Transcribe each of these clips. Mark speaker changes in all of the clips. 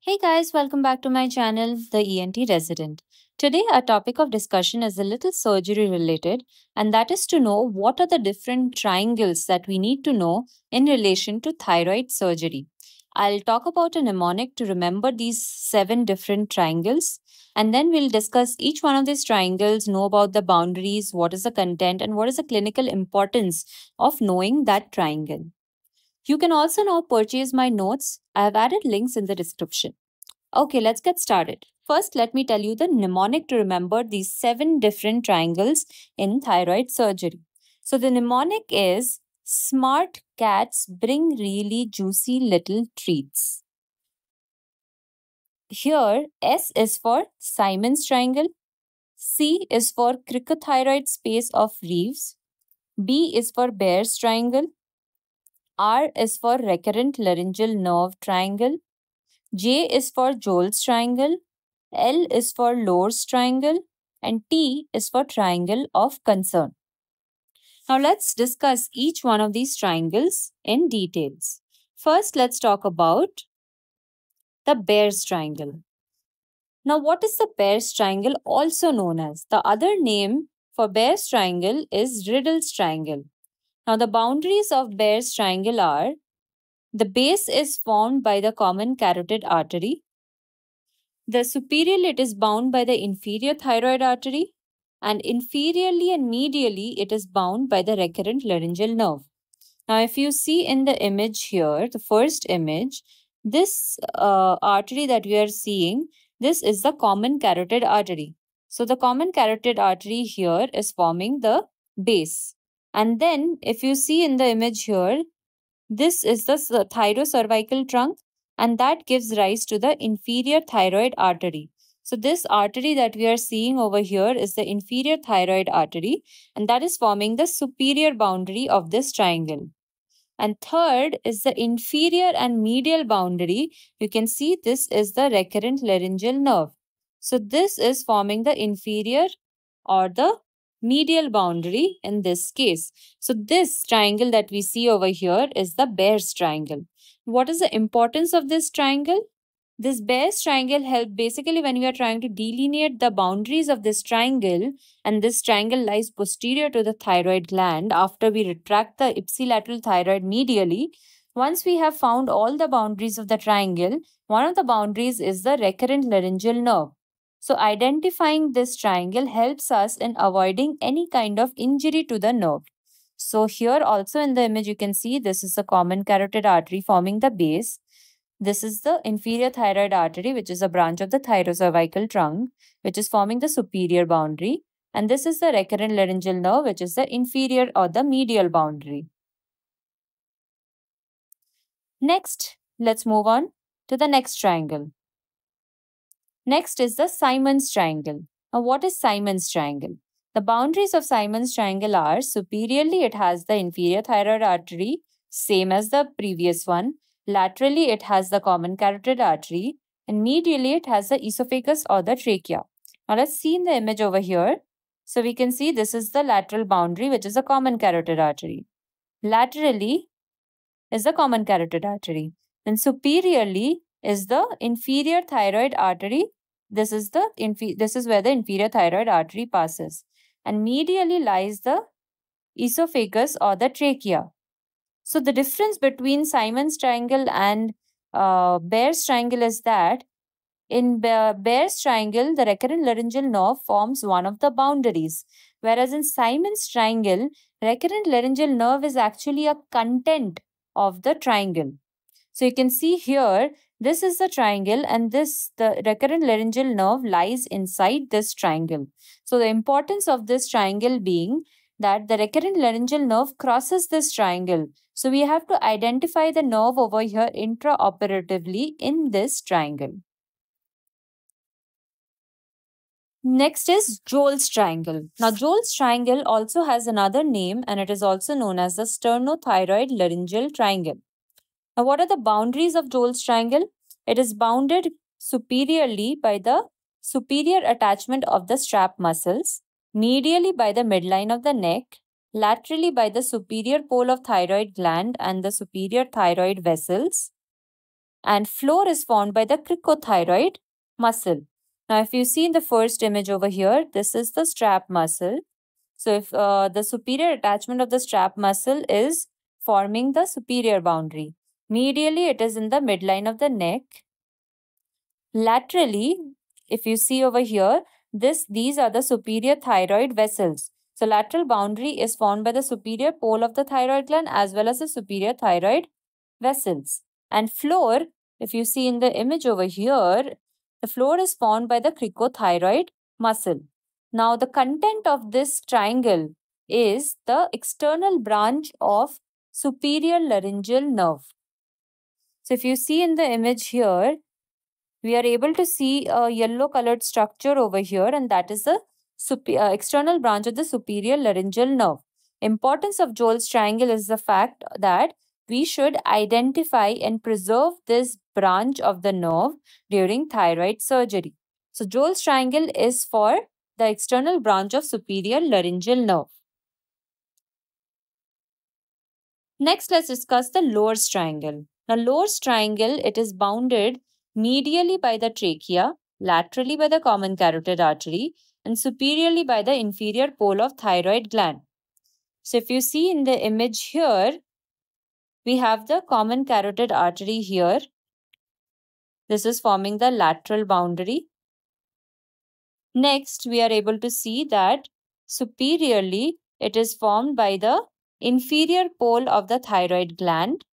Speaker 1: Hey guys, welcome back to my channel, The ENT Resident. Today, our topic of discussion is a little surgery related, and that is to know what are the different triangles that we need to know in relation to thyroid surgery. I'll talk about a mnemonic to remember these seven different triangles, and then we'll discuss each one of these triangles, know about the boundaries, what is the content, and what is the clinical importance of knowing that triangle. You can also now purchase my notes. I have added links in the description. Okay, let's get started. First, let me tell you the mnemonic to remember these seven different triangles in thyroid surgery. So the mnemonic is smart cats bring really juicy little treats. Here, S is for Simon's triangle, C is for cricothyroid space of Reeves, B is for Beahr's triangle, R is for recurrent laryngeal nerve triangle. J is for Joll's triangle. L is for Lore's triangle. And T is for triangle of concern. Now let's discuss each one of these triangles in details. First, let's talk about the Beahr's triangle. Now, what is the Beahr's triangle also known as? The other name for Beahr's triangle is Riddle's triangle. Now the boundaries of Beahr's triangle are the base is formed by the common carotid artery. The superiorly it is bound by the inferior thyroid artery and inferiorly and medially it is bound by the recurrent laryngeal nerve. Now if you see in the image here, the first image, this uh, artery that we are seeing, this is the common carotid artery. So the common carotid artery here is forming the base. And then if you see in the image here, this is the thyrocervical trunk and that gives rise to the inferior thyroid artery. So this artery that we are seeing over here is the inferior thyroid artery and that is forming the superior boundary of this triangle. And third is the inferior and medial boundary. You can see this is the recurrent laryngeal nerve. So this is forming the inferior or the medial boundary in this case. So this triangle that we see over here is the Beahr's triangle. What is the importance of this triangle? This Beahr's triangle help basically when we are trying to delineate the boundaries of this triangle and this triangle lies posterior to the thyroid gland after we retract the ipsilateral thyroid medially. Once we have found all the boundaries of the triangle, one of the boundaries is the recurrent laryngeal nerve. So identifying this triangle helps us in avoiding any kind of injury to the nerve. So here also in the image you can see this is the common carotid artery forming the base. This is the inferior thyroid artery which is a branch of the thyrocervical trunk which is forming the superior boundary. And this is the recurrent laryngeal nerve which is the inferior or the medial boundary. Next, let's move on to the next triangle. Next is the Simon's triangle. Now, what is Simon's triangle? The boundaries of Simon's triangle are superiorly it has the inferior thyroid artery, same as the previous one. Laterally, it has the common carotid artery. And medially, it has the esophagus or the trachea. Now, let's see in the image over here. So, we can see this is the lateral boundary, which is a common carotid artery. Laterally is the common carotid artery. And superiorly is the inferior thyroid artery this is the this is where the inferior thyroid artery passes. And medially lies the esophagus or the trachea. So the difference between Simon's triangle and uh, Beahr's triangle is that in Beahr's triangle, the recurrent laryngeal nerve forms one of the boundaries, whereas in Simon's triangle, recurrent laryngeal nerve is actually a content of the triangle. So you can see here this is the triangle and this, the recurrent laryngeal nerve lies inside this triangle. So the importance of this triangle being that the recurrent laryngeal nerve crosses this triangle. So we have to identify the nerve over here intraoperatively in this triangle. Next is Joll's triangle. Now Joll's triangle also has another name and it is also known as the sternothyroid laryngeal triangle. Now, what are the boundaries of Joll's triangle? It is bounded superiorly by the superior attachment of the strap muscles, medially by the midline of the neck, laterally by the superior pole of thyroid gland and the superior thyroid vessels, and floor is formed by the cricothyroid muscle. Now, if you see in the first image over here, this is the strap muscle. So, if uh, the superior attachment of the strap muscle is forming the superior boundary. Medially, it is in the midline of the neck. Laterally, if you see over here, this these are the superior thyroid vessels. So lateral boundary is formed by the superior pole of the thyroid gland as well as the superior thyroid vessels. And floor, if you see in the image over here, the floor is formed by the cricothyroid muscle. Now the content of this triangle is the external branch of superior laryngeal nerve. So if you see in the image here, we are able to see a yellow colored structure over here and that is the uh, external branch of the superior laryngeal nerve. Importance of Joll's triangle is the fact that we should identify and preserve this branch of the nerve during thyroid surgery. So Joll's triangle is for the external branch of superior laryngeal nerve. Next, let's discuss the Lore's triangle. Now, Lore's triangle, it is bounded medially by the trachea, laterally by the common carotid artery, and superiorly by the inferior pole of thyroid gland. So if you see in the image here, we have the common carotid artery here. This is forming the lateral boundary. Next, we are able to see that superiorly it is formed by the inferior pole of the thyroid gland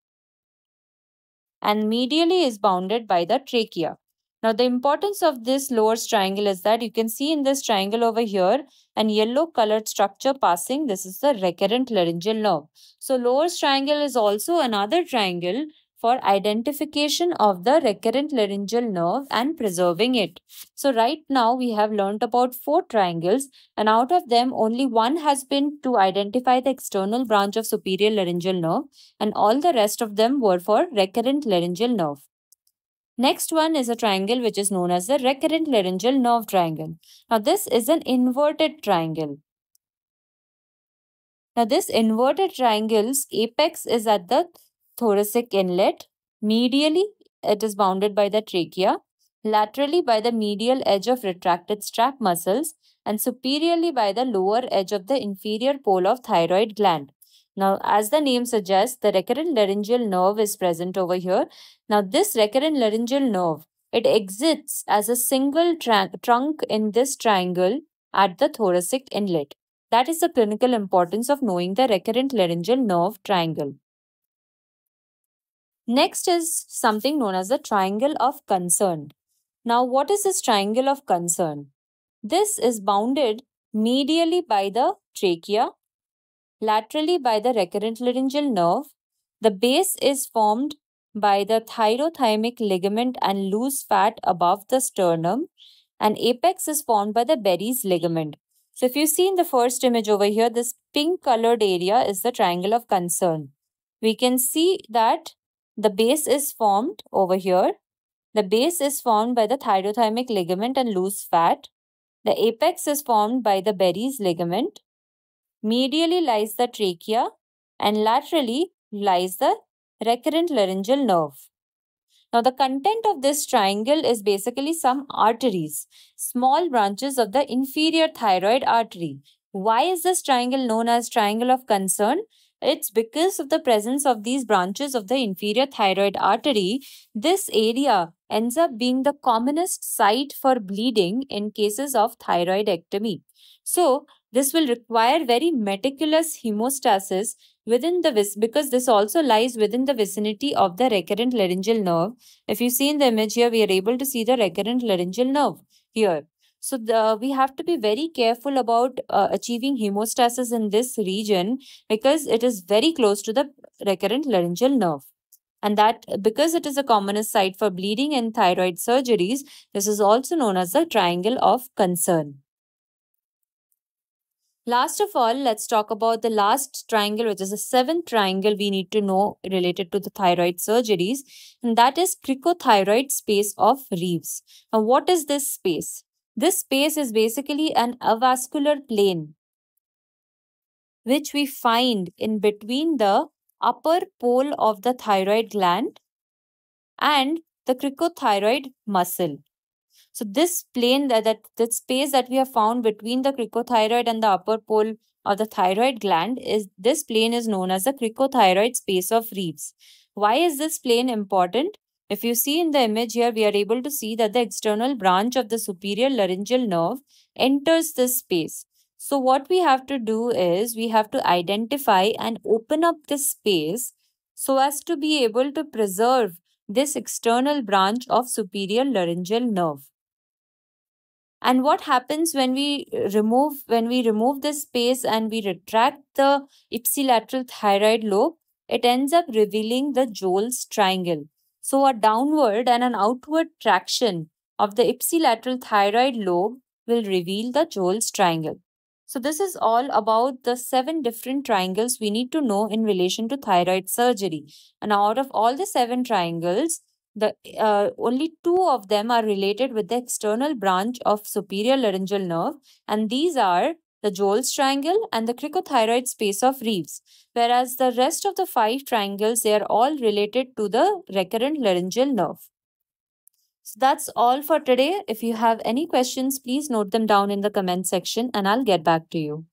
Speaker 1: and medially is bounded by the trachea. Now the importance of this Lore triangle is that you can see in this triangle over here an yellow colored structure passing. This is the recurrent laryngeal nerve. So Lore triangle is also another triangle for identification of the recurrent laryngeal nerve and preserving it. So right now we have learnt about four triangles and out of them only one has been to identify the external branch of superior laryngeal nerve and all the rest of them were for recurrent laryngeal nerve. Next one is a triangle which is known as the recurrent laryngeal nerve triangle. Now this is an inverted triangle. Now this inverted triangle's apex is at the thoracic inlet. Medially, it is bounded by the trachea. Laterally by the medial edge of retracted strap muscles and superiorly by the lower edge of the inferior pole of thyroid gland. Now, as the name suggests, the recurrent laryngeal nerve is present over here. Now, this recurrent laryngeal nerve, it exits as a single trunk in this triangle at the thoracic inlet. That is the clinical importance of knowing the recurrent laryngeal nerve triangle. Next is something known as the triangle of concern. Now, what is this triangle of concern? This is bounded medially by the trachea, laterally by the recurrent laryngeal nerve. The base is formed by the thyrothymic ligament and loose fat above the sternum, and apex is formed by the Berry's ligament. So, if you see in the first image over here, this pink colored area is the triangle of concern. We can see that the base is formed over here. The base is formed by the thyrothymic ligament and loose fat. The apex is formed by the Berry's ligament. Medially lies the trachea and laterally lies the recurrent laryngeal nerve. Now, the content of this triangle is basically some arteries, small branches of the inferior thyroid artery. Why is this triangle known as triangle of concern? It's because of the presence of these branches of the inferior thyroid artery, this area ends up being the commonest site for bleeding in cases of thyroidectomy. So, this will require very meticulous hemostasis within the vis because this also lies within the vicinity of the recurrent laryngeal nerve. If you see in the image here, we are able to see the recurrent laryngeal nerve here. So the, we have to be very careful about uh, achieving hemostasis in this region because it is very close to the recurrent laryngeal nerve. And that because it is a commonest site for bleeding in thyroid surgeries, this is also known as the triangle of concern. Last of all, let's talk about the last triangle, which is the seventh triangle we need to know related to the thyroid surgeries, and that is cricothyroid space of Reeves. Now, what is this space? This space is basically an avascular plane which we find in between the upper pole of the thyroid gland and the cricothyroid muscle. So this plane that, that that space that we have found between the cricothyroid and the upper pole of the thyroid gland is this plane is known as the cricothyroid space of Reeves. Why is this plane important? If you see in the image here, we are able to see that the external branch of the superior laryngeal nerve enters this space. So what we have to do is we have to identify and open up this space so as to be able to preserve this external branch of superior laryngeal nerve and what happens when we remove when we remove this space and we retract the ipsilateral thyroid lobe it ends up revealing the Joll's triangle so a downward and an outward traction of the ipsilateral thyroid lobe will reveal the Joll's triangle. So this is all about the seven different triangles we need to know in relation to thyroid surgery. And out of all the seven triangles the uh, only two of them are related with the external branch of superior laryngeal nerve. And these are the Joll's triangle and the cricothyroid space of Reeves whereas the rest of the five triangles they are all related to the recurrent laryngeal nerve. So that's all for today. If you have any questions please note them down in the comment section and I'll get back to you